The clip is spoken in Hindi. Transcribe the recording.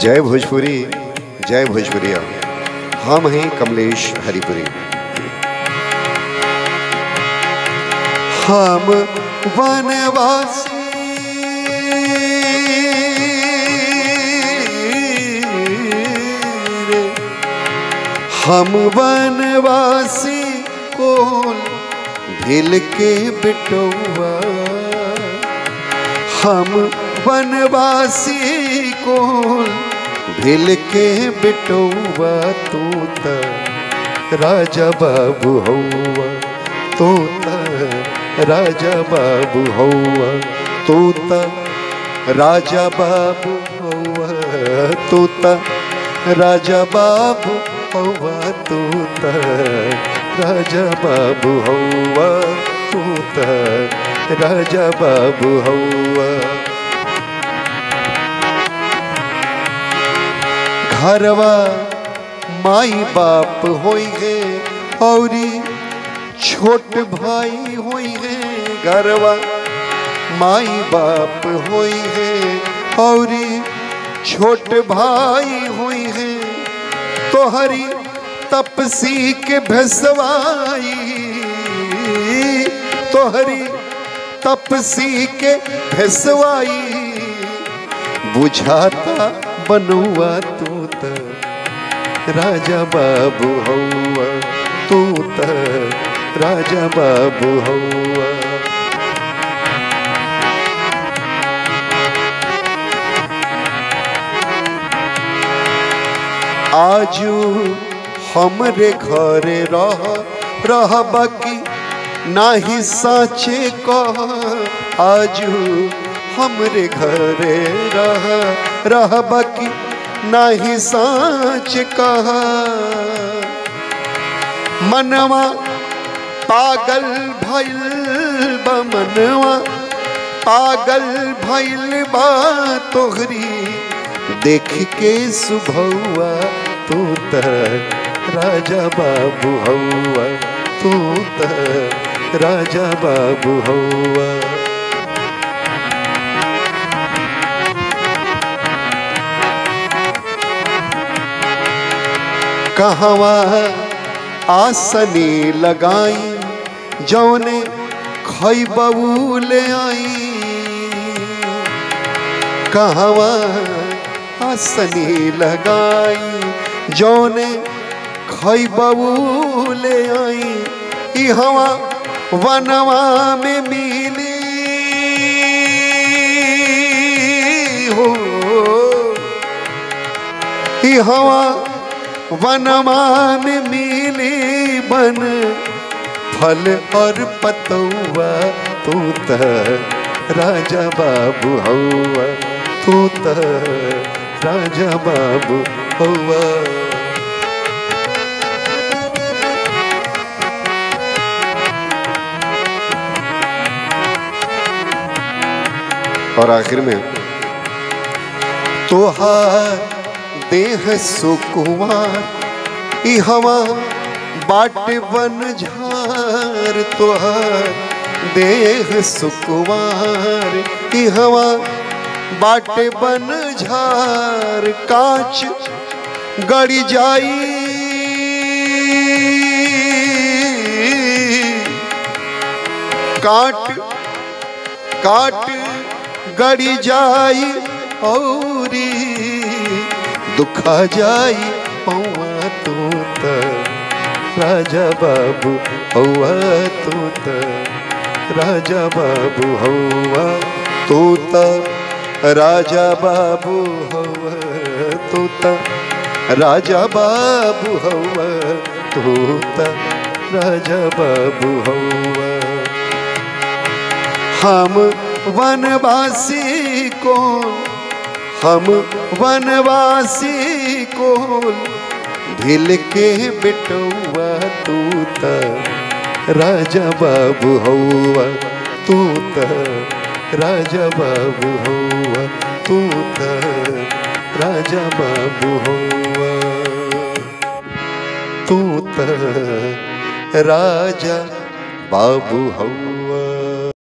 जय भोजपुरी, जय भोजपुरिया। हम हैं कमलेश हरिपुरी। हम वनवासी। हम वनवासी, कोल भिल के बिटौआ। हम वनवासी को भिल के बिटौआ तू त राजा बाबू हौआ तू त राजा बाबू हौआ तू राजा बाबू हौआ तू त राजा बाबू हौआ तू राजा बाबू हौआ त राजा बाबू हौआ घरवा माई बाप होई है औरी छोट भाई होई है घरवा माई बाप होई है औरी छोट भाई हुई है तोहरी तपसी के भसवाई, तोहरी तपसी के भसवाई। बुझाता बनुआ त राजा बाबू हौआ तू त राजा बाबू हौआ आजू हमरे घरे रह रह बाकी नाही साचे कह। आजू हमरे घरे रह रह बाकी नाही साच कहा। मनवा पागल भैल मनवा, पागल भइल बा तोहरी। देख के सुभौआ तू त राजा बाबू हौआ तू त राजा बाबू हौआ कहवा आसनी लगाई, जौने खई ले आई। कहवा आसनी लगाई, जौने खई ले आई। हवा वनवा में मिली। हो। ई हवा वनमा मिली बन, फल और पतौआ तू त राजा बाबू हौआ तू त राजा बाबू हौआ। और आखिर में, तोहार देह सुकुमार, ई हवा बाट बन झार तोहार। देह सुकुमार, ई हवा बाट बन झार, कांच गड़ी जाई। काट काट गड़ी जाई औरी। दुखा जाई पौआ तू त राजा बाबू हौआ तू त राजा बाबू हौआ तू त राजा बाबू हौआ तू त राजा बाबू हौआ तू त राजा बाबू हौआ हम वनवासी को हम वनवासी को भिल के बिटौआ तू राजा बाबू हौआ तू राजा बाबू हौआ तू राजा बाबू हौआ त राजा बाबू हौआ